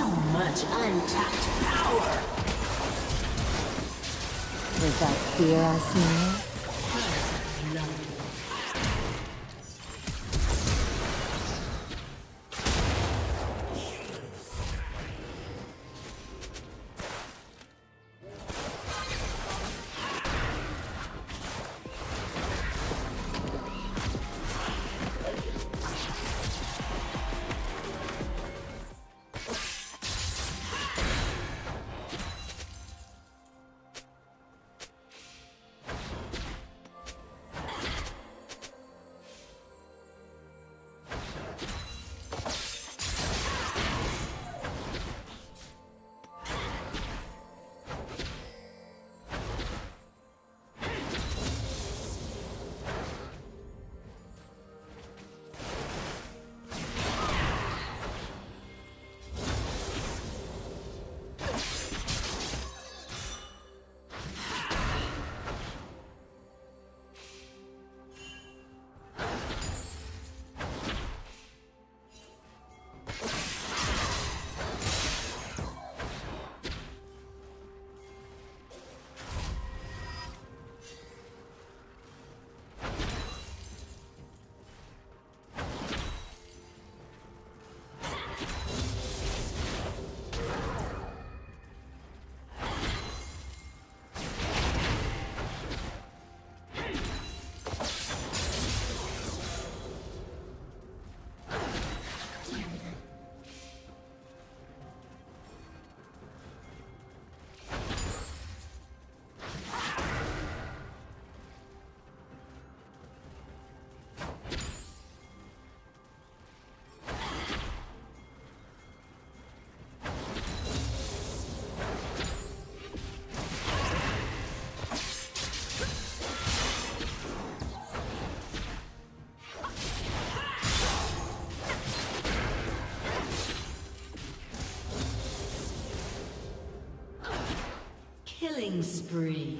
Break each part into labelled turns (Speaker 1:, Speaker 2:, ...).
Speaker 1: So much untapped power!
Speaker 2: Was that fear I smell?
Speaker 1: Killing spree.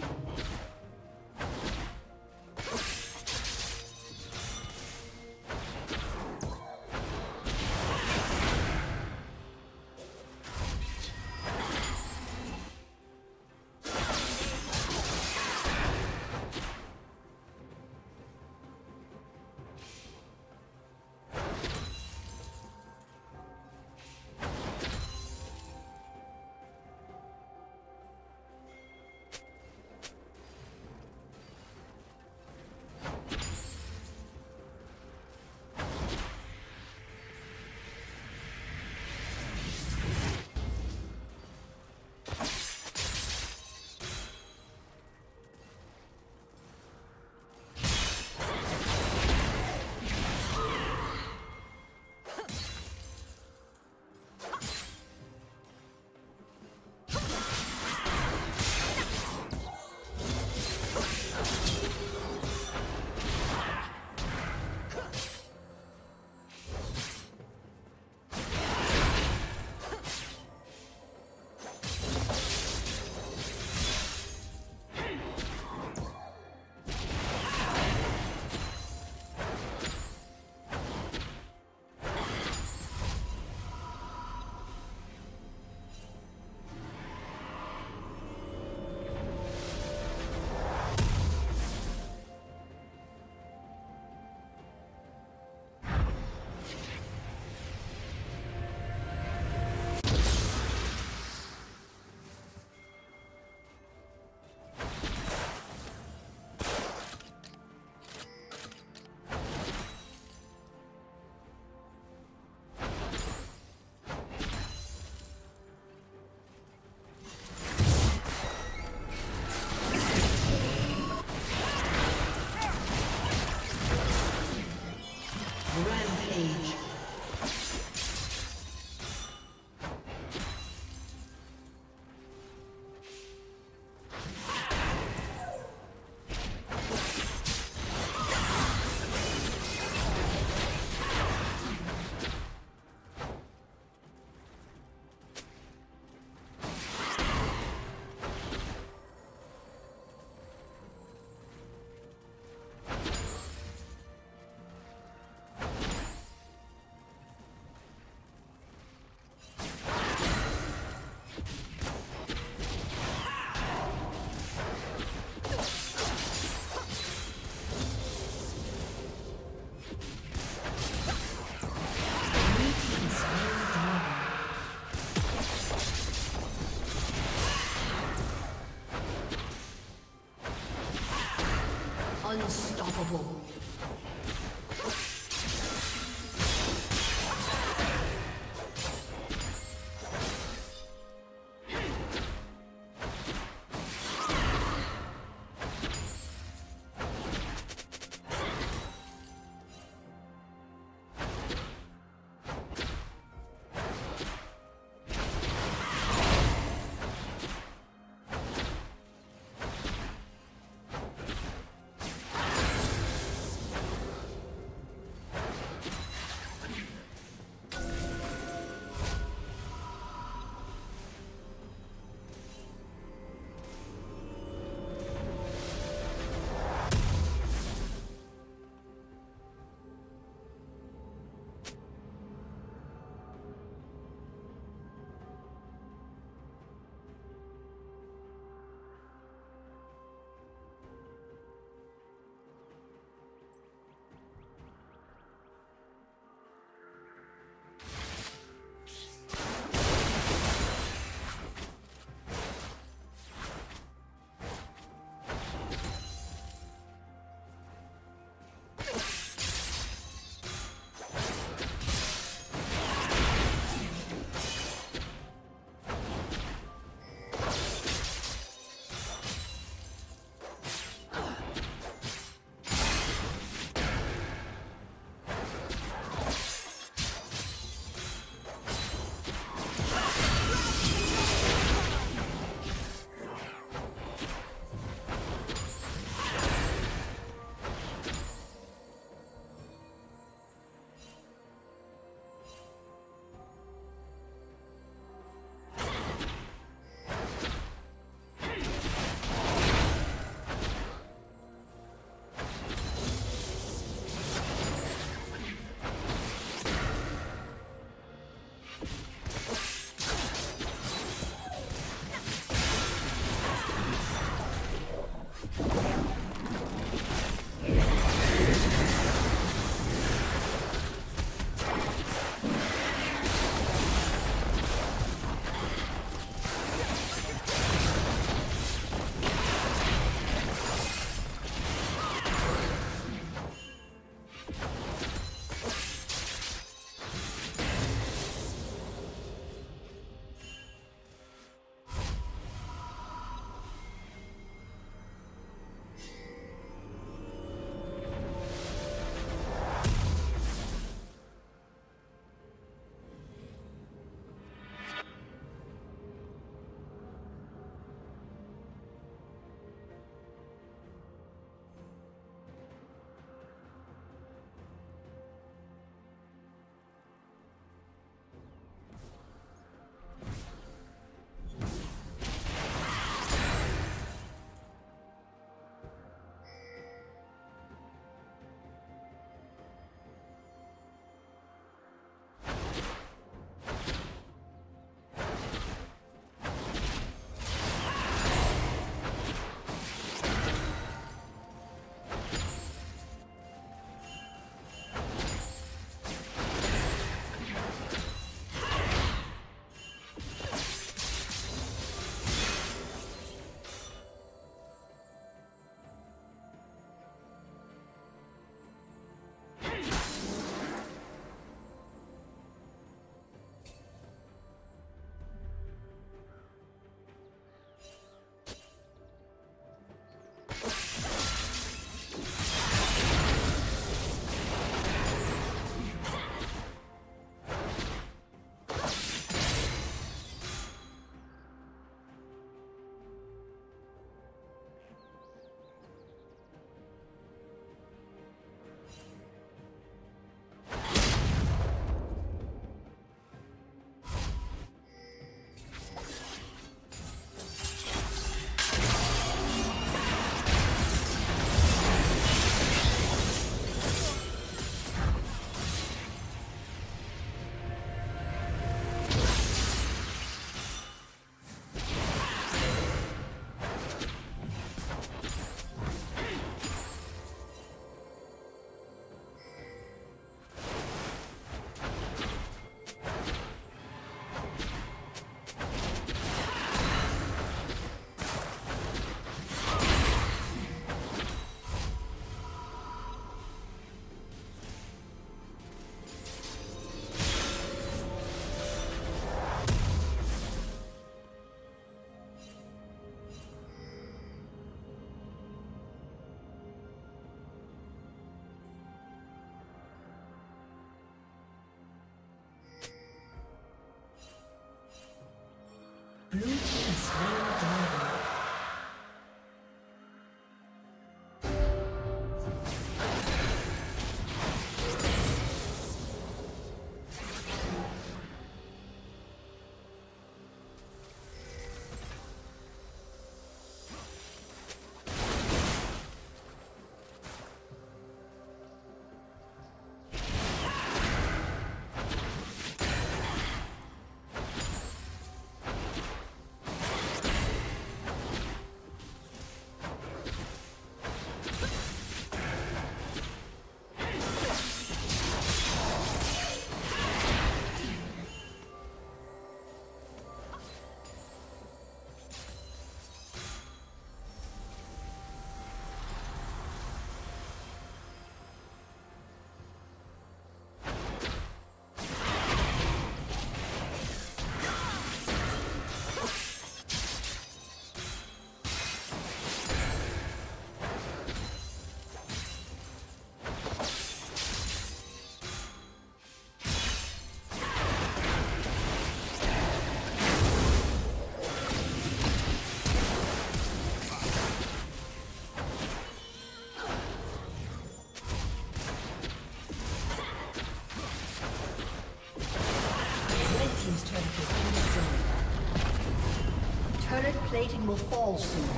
Speaker 1: Will fall soon.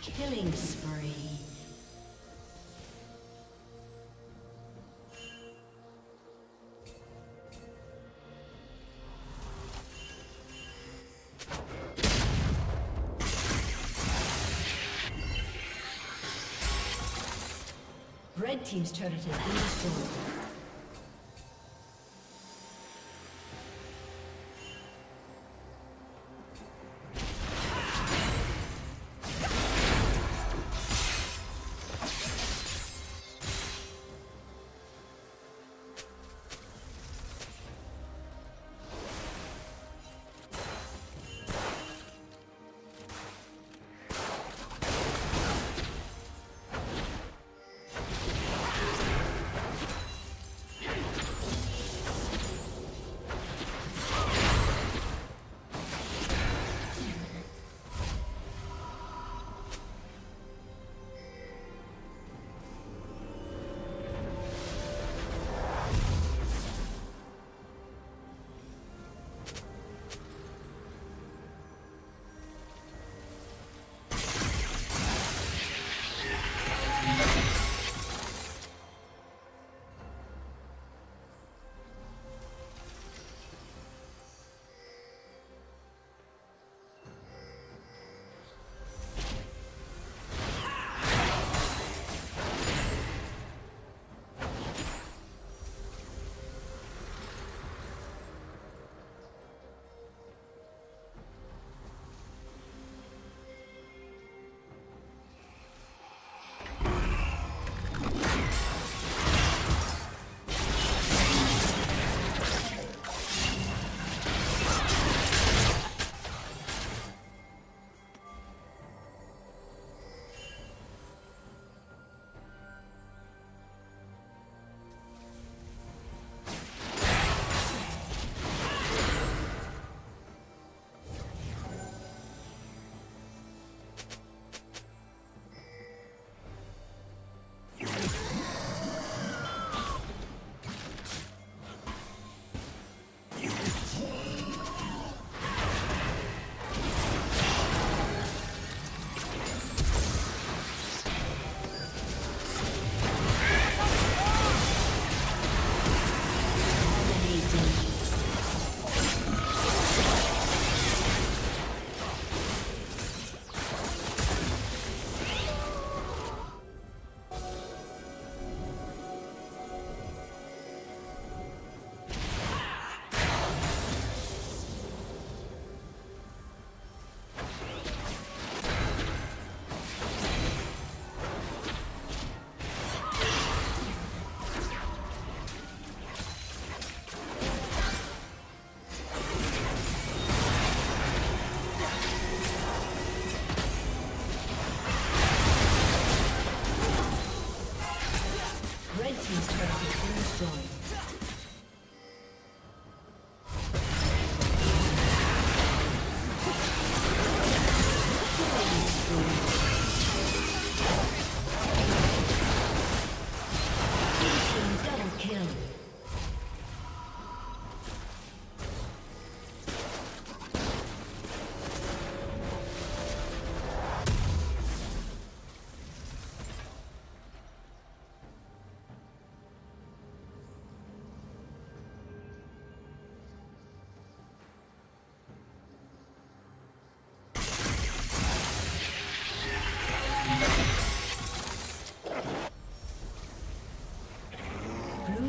Speaker 1: Killing spree. Red Team's turret has been destroyed. destroyed.